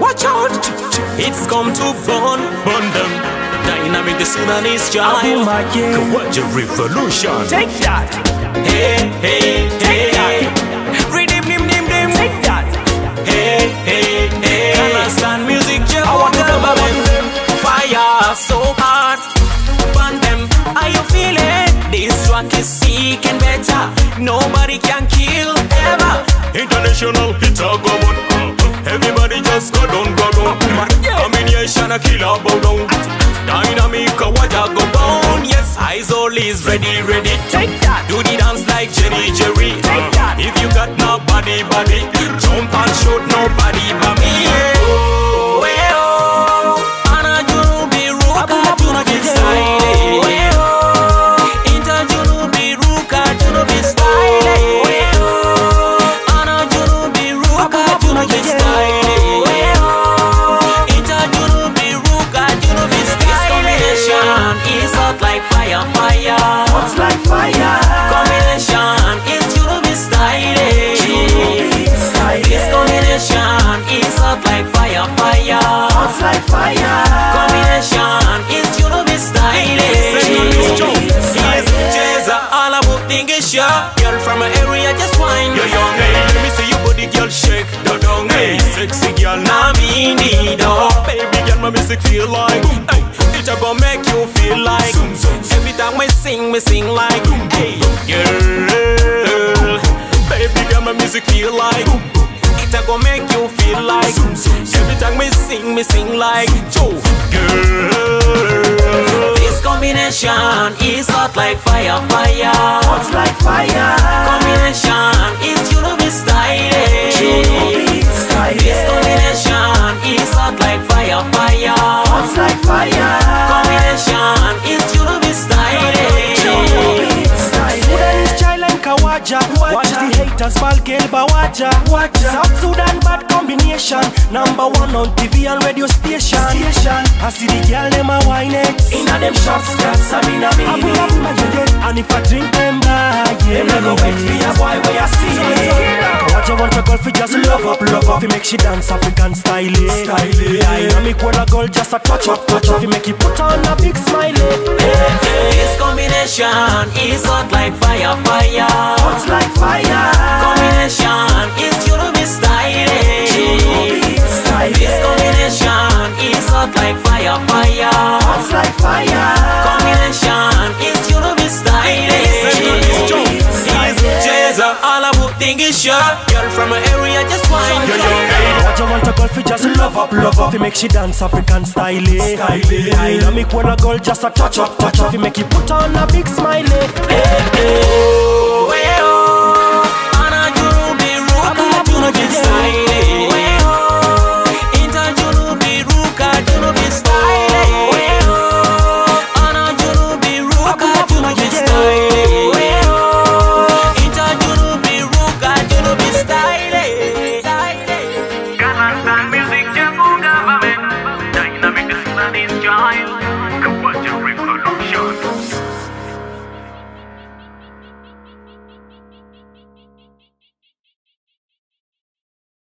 Watch out, it's come to burn, burn them. Dynamq the Sudanese Abu child. Maye. Kawaja revolution. Take that. Hey, hey, hey, Take Redeem, dim, dim, dim. Take that. Hey, hey, hey. Can I stand music? Jeff? I want to Them, know about them. Fire so hard. Burn them. Are you feeling? This track is sick and better. Nobody can kill ever. International hit a go on. Everybody just go down, go down. Combination a killer bow down. Dynamq a what a go down. Yes, eyes all is ready, ready. Take that. Do the dance like Jerry Jerry. Take like fire? Combination is Junubi style. Yes, Jeza, all about thinking sure. Girl from my area, just wine. Young, hey. Let me see your body, girl, shake. Da dong, hey. Sexy girl, now me need oh. Baby girl, my music feel like. Hey, it a gonna make you feel like. Every time I sing, me sing like. Hey, girl. Baby girl, my music feel like. It a gonna make you feel like. Every time we sing, me sing like. Joe, girl. This combination is hot like fire, fire. What's like fire? Combination is Junubi style. This Watch the haters ball girl bawaja. South Sudan bad combination. Number one on TV and radio station. I see the girl them a wine it. Inna them short skirts I mean I mean. Abu Abu Maye And if I drink them back yeah. Them never wait for a boy where I see Kawaja want a girl fi just love up love up. Fi make she dance African style eh. Style eh. Dynamq when a girl just a touch up touch up. Fi make you put on a big smile eh. This combination is hot like fire, fire. What's like fire? Fire, fire. What's like fire? Combination is you me style. Jeza, all about thinking sure. Girl from my area, just wine. Yo, yo, hey. What you want a girl fi just love up, love up Fi make she dance African style eh? Style Dynamq when a girl just a touch up, touch up Fi make you put on a big smile Oh,